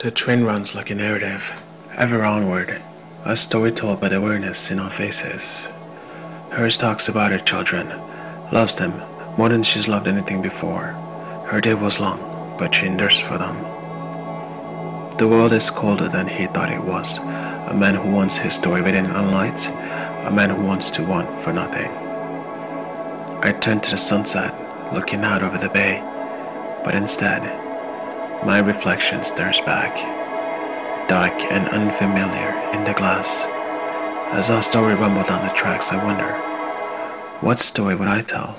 The train runs like a narrative, ever onward, a story told by the awareness in our faces. Hers talks about her children, loves them more than she's loved anything before. Her day was long, but she endures for them. The world is colder than he thought it was. A man who wants his story written on light, a man who wants to want for nothing. I turned to the sunset, looking out over the bay, but instead, my reflection stares back, dark and unfamiliar in the glass. As our story rumbled down the tracks, I wonder, what story would I tell?